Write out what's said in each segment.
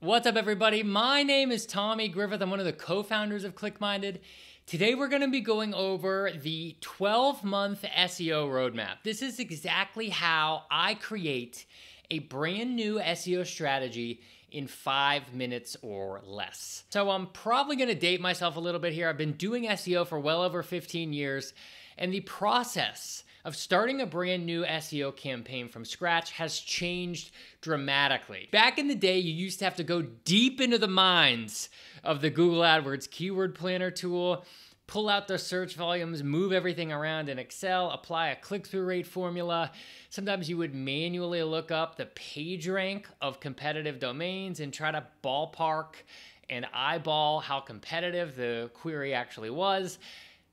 What's up, everybody? My name is Tommy Griffith. I'm one of the co founders of ClickMinded. Today, we're going to be going over the 12 month SEO roadmap. This is exactly how I create a brand new SEO strategy in five minutes or less. So, I'm probably going to date myself a little bit here. I've been doing SEO for well over 15 years, and the process of starting a brand new SEO campaign from scratch has changed dramatically. Back in the day, you used to have to go deep into the minds of the Google AdWords keyword planner tool pull out the search volumes, move everything around in Excel, apply a click through rate formula. Sometimes you would manually look up the PageRank of competitive domains and try to ballpark and eyeball how competitive the query actually was.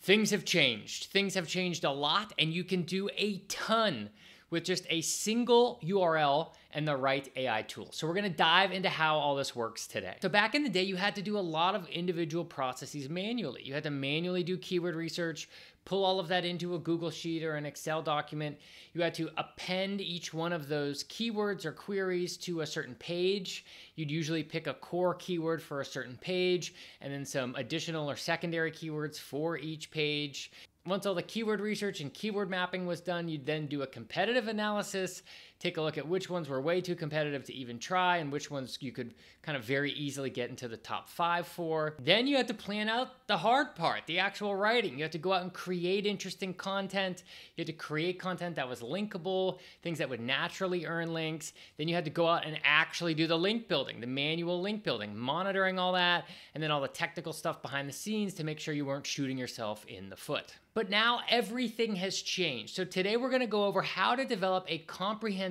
Things have changed. Things have changed a lot, and you can do a ton with just a single URL and the right AI tool. So we're gonna dive into how all this works today. So back in the day, you had to do a lot of individual processes manually. You had to manually do keyword research, pull all of that into a Google Sheet or an Excel document. You had to append each one of those keywords or queries to a certain page. You'd usually pick a core keyword for a certain page and then some additional or secondary keywords for each page. Once all the keyword research and keyword mapping was done, you'd then do a competitive analysis, take a look at which ones were way too competitive to even try and which ones you could kind of very easily get into the top five for. Then you had to plan out the hard part, the actual writing. You had to go out and create interesting content. You had to create content that was linkable, things that would naturally earn links. Then you had to go out and actually do the link building, the manual link building, monitoring all that, and then all the technical stuff behind the scenes to make sure you weren't shooting yourself in the foot. But now everything has changed. So today we're going to go over how to develop a comprehensive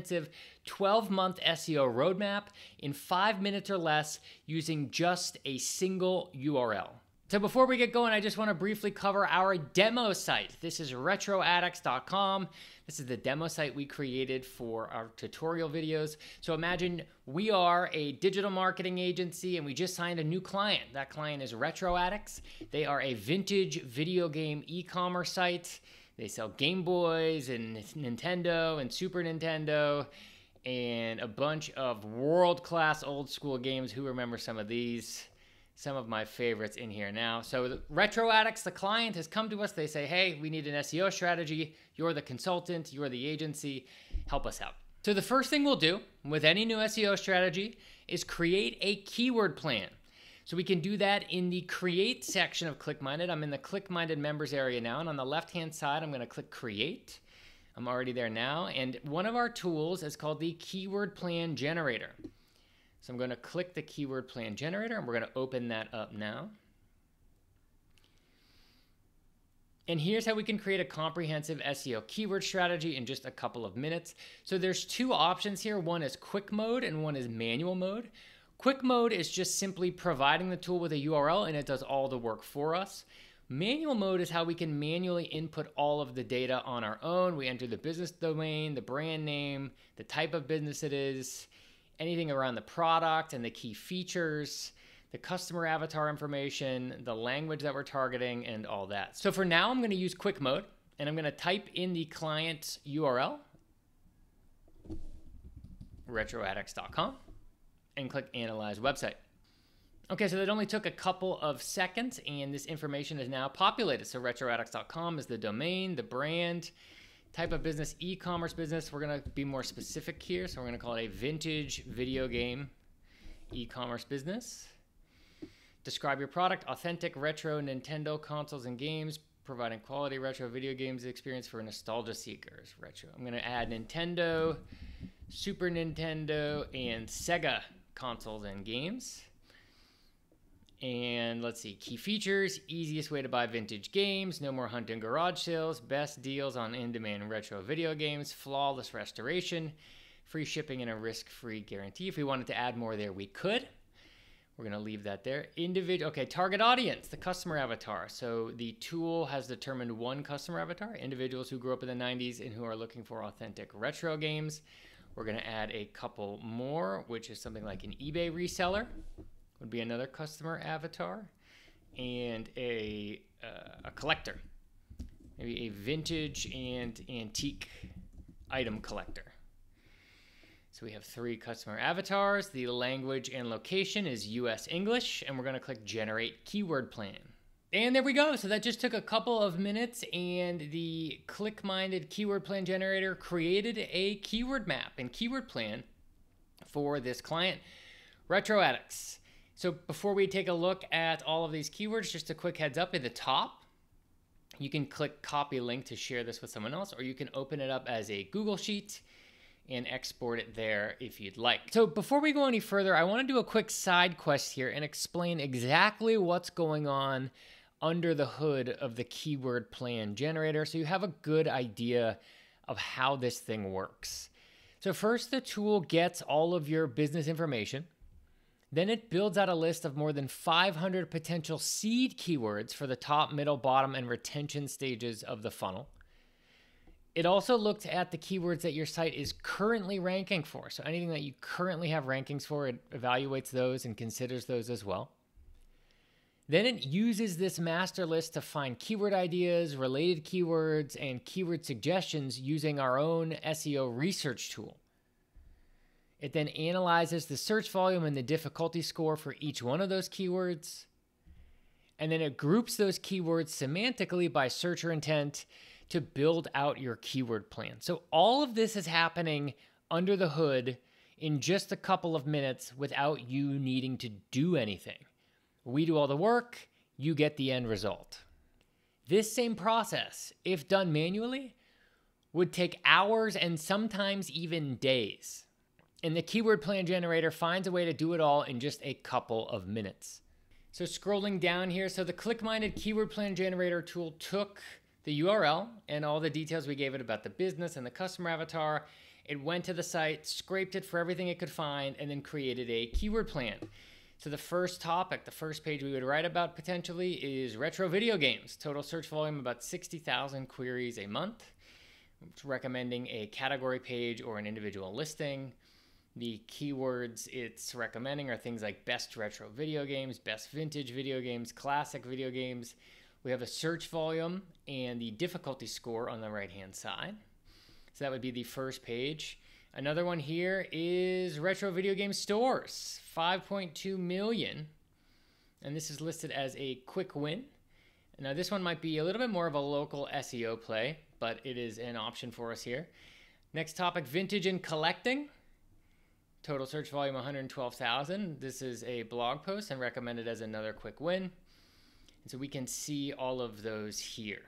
12 month SEO roadmap in five minutes or less using just a single URL. So before we get going, I just want to briefly cover our demo site. This is retroaddicts.com. This is the demo site we created for our tutorial videos. So imagine we are a digital marketing agency and we just signed a new client. That client is Retro Addicts. They are a vintage video game e-commerce site. They sell Game Boys and Nintendo and Super Nintendo and a bunch of world-class old school games. Who remember some of these? some of my favorites in here now. So Retro Addicts, the client has come to us. They say, hey, we need an SEO strategy. You're the consultant, you're the agency. Help us out. So the first thing we'll do with any new SEO strategy is create a keyword plan. So we can do that in the create section of ClickMinded. I'm in the ClickMinded members area now, and on the left-hand side, I'm gonna click create. I'm already there now, and one of our tools is called the keyword plan generator. So I'm going to click the keyword plan generator and we're going to open that up now. And here's how we can create a comprehensive SEO keyword strategy in just a couple of minutes. So there's two options here. One is quick mode and one is manual mode. Quick mode is just simply providing the tool with a URL and it does all the work for us. Manual mode is how we can manually input all of the data on our own. We enter the business domain, the brand name, the type of business it is, anything around the product and the key features, the customer avatar information, the language that we're targeting, and all that. So for now, I'm going to use quick mode and I'm going to type in the client URL, retroaddicts.com, and click Analyze Website. Okay, so that only took a couple of seconds, and this information is now populated. So retroaddicts.com is the domain, the brand, type of business, e-commerce business. We're gonna be more specific here, so we're gonna call it a vintage video game e-commerce business. Describe your product, authentic retro Nintendo consoles and games, providing quality retro video games experience for nostalgia seekers. Retro. I'm gonna add Nintendo, Super Nintendo, and Sega consoles and games. And let's see, key features, easiest way to buy vintage games, no more hunting garage sales, best deals on in-demand retro video games, flawless restoration, free shipping and a risk-free guarantee. If we wanted to add more there, we could. We're gonna leave that there. Individual, okay, target audience, the customer avatar. So the tool has determined one customer avatar, individuals who grew up in the 90s and who are looking for authentic retro games. We're gonna add a couple more, which is something like an eBay reseller would be another customer avatar, and a, uh, a collector, maybe a vintage and antique item collector. So we have three customer avatars. The language and location is US English, and we're gonna click Generate Keyword Plan. And there we go. So that just took a couple of minutes, and the ClickMinded Keyword Plan Generator created a keyword map and keyword plan for this client, Retro Addicts. So before we take a look at all of these keywords, just a quick heads up at the top, you can click copy link to share this with someone else, or you can open it up as a Google Sheet and export it there if you'd like. So before we go any further, I want to do a quick side quest here and explain exactly what's going on under the hood of the keyword plan generator so you have a good idea of how this thing works. So first the tool gets all of your business information. Then it builds out a list of more than 500 potential seed keywords for the top, middle, bottom, and retention stages of the funnel. It also looked at the keywords that your site is currently ranking for. So anything that you currently have rankings for, it evaluates those and considers those as well. Then it uses this master list to find keyword ideas, related keywords, and keyword suggestions using our own SEO research tool. It then analyzes the search volume and the difficulty score for each one of those keywords. And then it groups those keywords semantically by searcher intent to build out your keyword plan. So all of this is happening under the hood in just a couple of minutes without you needing to do anything. We do all the work, you get the end result. This same process, if done manually, would take hours and sometimes even days. And the keyword plan generator finds a way to do it all in just a couple of minutes. So scrolling down here, so the ClickMinded keyword plan generator tool took the URL and all the details we gave it about the business and the customer avatar. It went to the site, scraped it for everything it could find, and then created a keyword plan. So the first topic, the first page we would write about potentially is retro video games. Total search volume about 60,000 queries a month. It's recommending a category page or an individual listing. The keywords it's recommending are things like best retro video games, best vintage video games, classic video games. We have a search volume and the difficulty score on the right hand side. So that would be the first page. Another one here is retro video game stores, 5.2 million. And this is listed as a quick win. Now, this one might be a little bit more of a local SEO play, but it is an option for us here. Next topic vintage and collecting. Total search volume 112,000. This is a blog post and recommended as another quick win. And so we can see all of those here.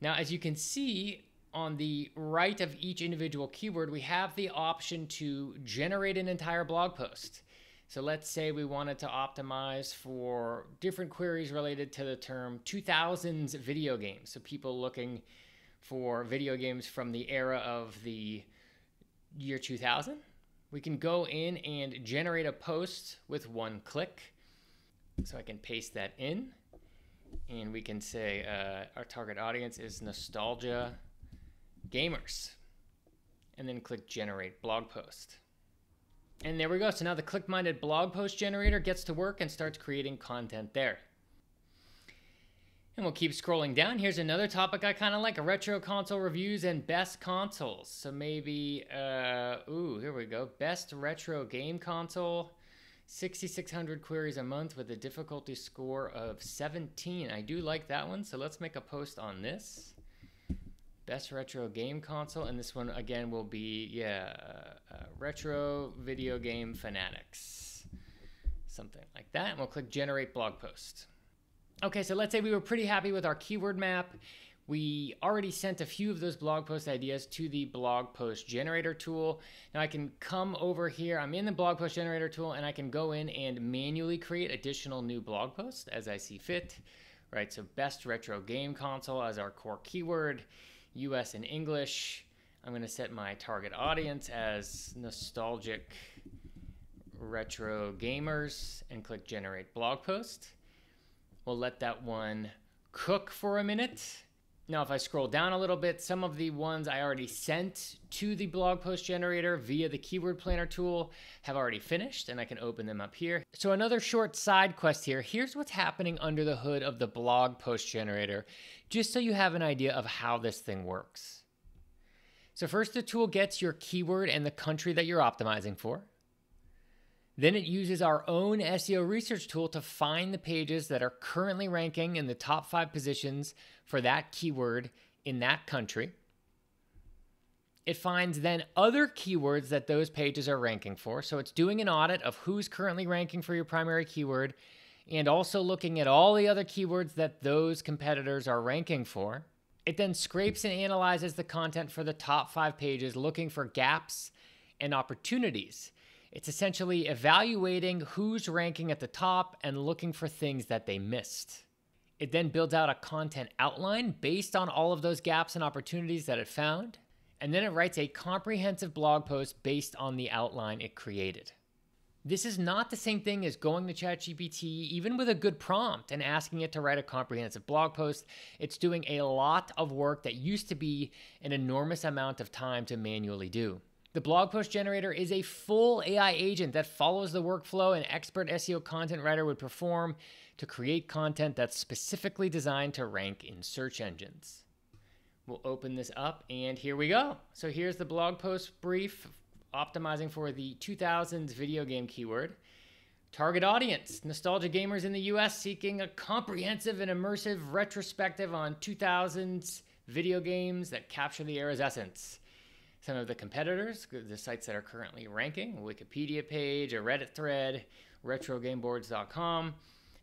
Now, as you can see on the right of each individual keyword, we have the option to generate an entire blog post. So let's say we wanted to optimize for different queries related to the term 2000s video games. So people looking for video games from the era of the year 2000 we can go in and generate a post with one click. So I can paste that in and we can say uh, our target audience is nostalgia gamers and then click generate blog post. And there we go. So now the ClickMinded blog post generator gets to work and starts creating content there. And we'll keep scrolling down. Here's another topic I kind of like, retro console reviews and best consoles. So maybe, uh, ooh, here we go. Best retro game console, 6,600 queries a month with a difficulty score of 17. I do like that one, so let's make a post on this. Best retro game console, and this one again will be, yeah, uh, retro video game fanatics. Something like that. And we'll click generate blog post. Okay, so let's say we were pretty happy with our keyword map. We already sent a few of those blog post ideas to the blog post generator tool. Now I can come over here, I'm in the blog post generator tool, and I can go in and manually create additional new blog posts as I see fit. Right, so best retro game console as our core keyword, US and English. I'm gonna set my target audience as nostalgic retro gamers and click generate blog post. We'll let that one cook for a minute. Now, if I scroll down a little bit, some of the ones I already sent to the blog post generator via the keyword planner tool have already finished, and I can open them up here. So, another short side quest here. Here's what's happening under the hood of the blog post generator, just so you have an idea of how this thing works. So, first, the tool gets your keyword and the country that you're optimizing for. Then it uses our own SEO research tool to find the pages that are currently ranking in the top five positions for that keyword in that country. It finds then other keywords that those pages are ranking for. So it's doing an audit of who's currently ranking for your primary keyword and also looking at all the other keywords that those competitors are ranking for. It then scrapes and analyzes the content for the top five pages, looking for gaps and opportunities. It's essentially evaluating who's ranking at the top and looking for things that they missed. It then builds out a content outline based on all of those gaps and opportunities that it found. And then it writes a comprehensive blog post based on the outline it created. This is not the same thing as going to ChatGPT, even with a good prompt, and asking it to write a comprehensive blog post. It's doing a lot of work that used to be an enormous amount of time to manually do. The blog post generator is a full AI agent that follows the workflow an expert SEO content writer would perform to create content that's specifically designed to rank in search engines. We'll open this up and here we go. So here's the blog post brief optimizing for the 2000s video game keyword. Target audience nostalgia gamers in the US seeking a comprehensive and immersive retrospective on 2000s video games that capture the era's essence. Some of the competitors, the sites that are currently ranking, Wikipedia page, a Reddit thread, retrogameboards.com,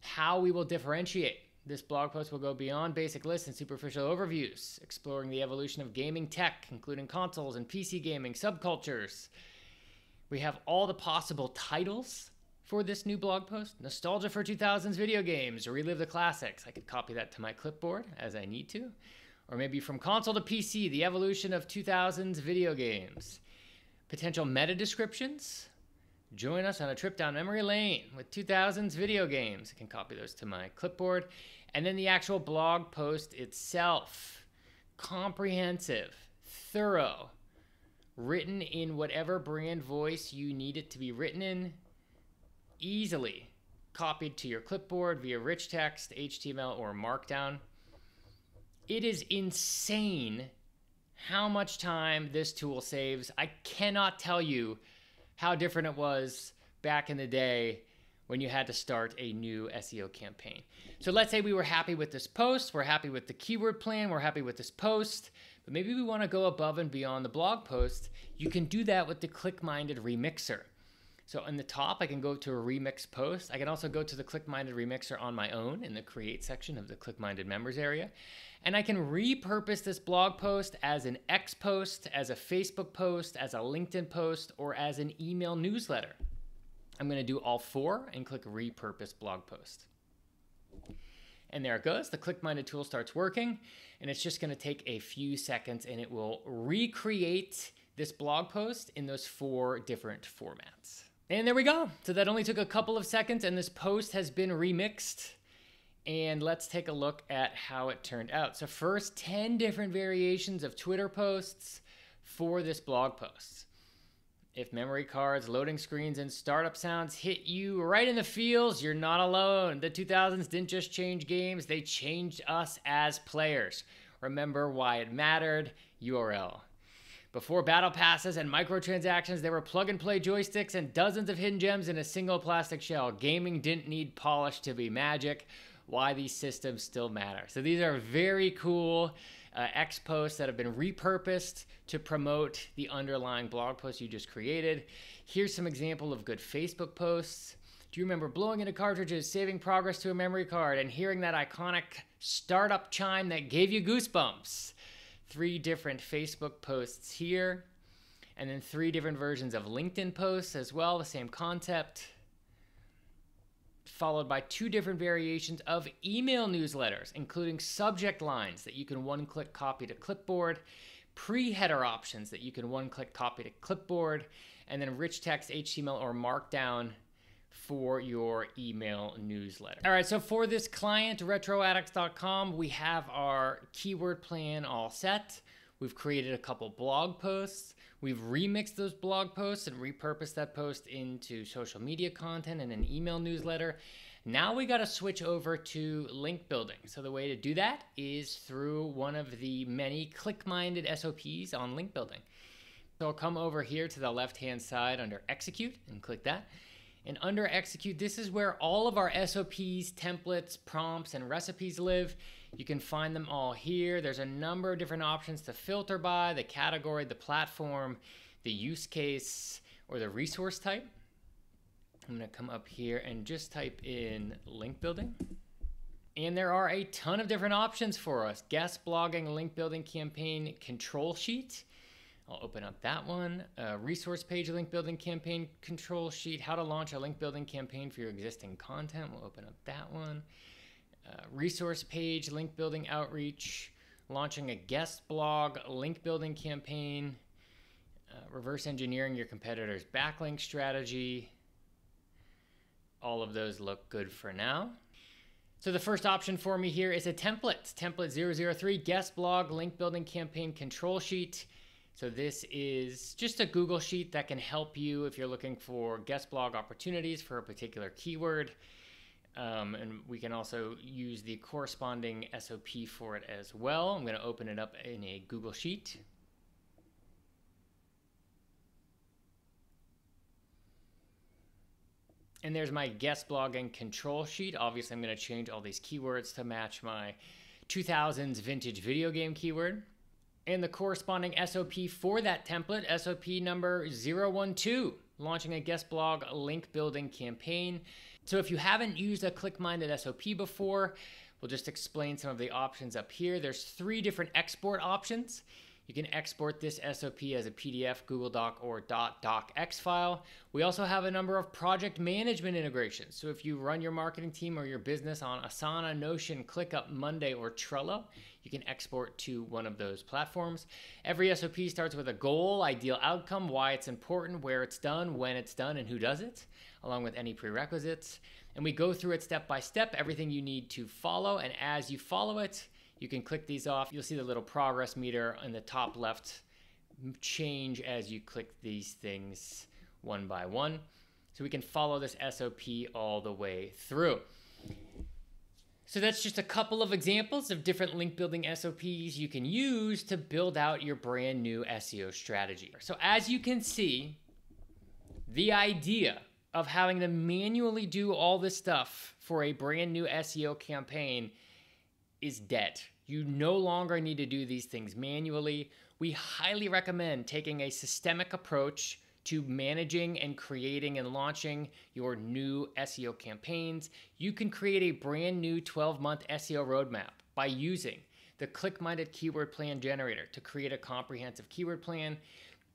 how we will differentiate. This blog post will go beyond basic lists and superficial overviews, exploring the evolution of gaming tech, including consoles and PC gaming subcultures. We have all the possible titles for this new blog post Nostalgia for 2000s video games, relive the classics. I could copy that to my clipboard as I need to. Or maybe from console to PC, the evolution of 2000s video games. Potential meta descriptions. Join us on a trip down memory lane with 2000s video games. I can copy those to my clipboard. And then the actual blog post itself. Comprehensive, thorough, written in whatever brand voice you need it to be written in, easily copied to your clipboard via rich text, HTML, or Markdown. It is insane how much time this tool saves. I cannot tell you how different it was back in the day when you had to start a new SEO campaign. So let's say we were happy with this post, we're happy with the keyword plan, we're happy with this post, but maybe we want to go above and beyond the blog post. You can do that with the ClickMinded Remixer. So in the top, I can go to a remix post. I can also go to the ClickMinded Remixer on my own in the create section of the ClickMinded members area. And I can repurpose this blog post as an X post, as a Facebook post, as a LinkedIn post, or as an email newsletter. I'm going to do all four and click repurpose blog post. And there it goes. The ClickMinded tool starts working, and it's just going to take a few seconds and it will recreate this blog post in those four different formats. And there we go. So that only took a couple of seconds, and this post has been remixed. And let's take a look at how it turned out. So, first, 10 different variations of Twitter posts for this blog post. If memory cards, loading screens, and startup sounds hit you right in the feels, you're not alone. The 2000s didn't just change games, they changed us as players. Remember why it mattered? URL. Before battle passes and microtransactions, there were plug and play joysticks and dozens of hidden gems in a single plastic shell. Gaming didn't need polish to be magic. Why these systems still matter. So these are very cool uh, X posts that have been repurposed to promote the underlying blog post you just created. Here's some example of good Facebook posts. Do you remember blowing into cartridges, saving progress to a memory card, and hearing that iconic startup chime that gave you goosebumps? three different Facebook posts here, and then three different versions of LinkedIn posts as well, the same concept, followed by two different variations of email newsletters, including subject lines that you can one click copy to clipboard, pre header options that you can one click copy to clipboard, and then rich text, HTML, or Markdown for your email newsletter. All right, so for this client, retroaddicts.com, we have our keyword plan all set. We've created a couple blog posts. We've remixed those blog posts and repurposed that post into social media content and an email newsletter. Now we got to switch over to link building. So the way to do that is through one of the many ClickMinded SOPs on link building. So I'll come over here to the left-hand side under execute and click that. And under execute, this is where all of our SOPs, templates, prompts, and recipes live. You can find them all here. There's a number of different options to filter by, the category, the platform, the use case, or the resource type. I'm gonna come up here and just type in link building. And there are a ton of different options for us. Guest blogging, link building campaign, control sheet. I'll open up that one. Uh, resource page link building campaign control sheet. How to launch a link building campaign for your existing content. We'll open up that one. Uh, resource page link building outreach. Launching a guest blog link building campaign. Uh, reverse engineering your competitor's backlink strategy. All of those look good for now. So the first option for me here is a template. Template 003 guest blog link building campaign control sheet. So this is just a Google sheet that can help you if you're looking for guest blog opportunities for a particular keyword. Um, and we can also use the corresponding SOP for it as well. I'm going to open it up in a Google Sheet. And there's my guest blogging control sheet. Obviously, I'm going to change all these keywords to match my 2000s vintage video game keyword and the corresponding SOP for that template, SOP number 012, launching a guest blog link building campaign. So if you haven't used a ClickMinded SOP before, we'll just explain some of the options up here. There's three different export options. You can export this SOP as a PDF, Google Doc, or .docx file. We also have a number of project management integrations. So if you run your marketing team or your business on Asana, Notion, ClickUp, Monday, or Trello, you can export to one of those platforms. Every SOP starts with a goal, ideal outcome, why it's important, where it's done, when it's done, and who does it, along with any prerequisites. And we go through it step by step, everything you need to follow. And as you follow it, you can click these off. You'll see the little progress meter in the top left change as you click these things one by one. So we can follow this SOP all the way through. So that's just a couple of examples of different link building SOPs you can use to build out your brand new SEO strategy. So as you can see, the idea of having to manually do all this stuff for a brand new SEO campaign is dead. You no longer need to do these things manually. We highly recommend taking a systemic approach to managing and creating and launching your new SEO campaigns. You can create a brand new 12 month SEO roadmap by using the ClickMinded Keyword Plan Generator to create a comprehensive keyword plan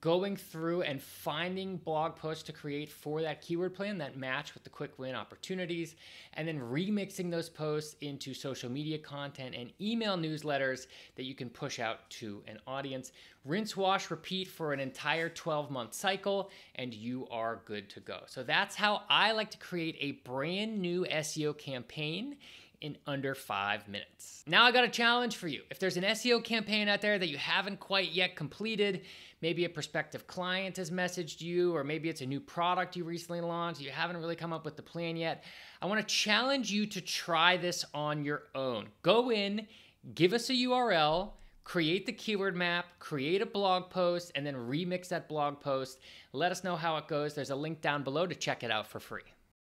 going through and finding blog posts to create for that keyword plan that match with the quick win opportunities, and then remixing those posts into social media content and email newsletters that you can push out to an audience. Rinse, wash, repeat for an entire 12 month cycle, and you are good to go. So that's how I like to create a brand new SEO campaign in under five minutes. Now I got a challenge for you. If there's an SEO campaign out there that you haven't quite yet completed, maybe a prospective client has messaged you, or maybe it's a new product you recently launched, you haven't really come up with the plan yet, I wanna challenge you to try this on your own. Go in, give us a URL, create the keyword map, create a blog post, and then remix that blog post. Let us know how it goes. There's a link down below to check it out for free.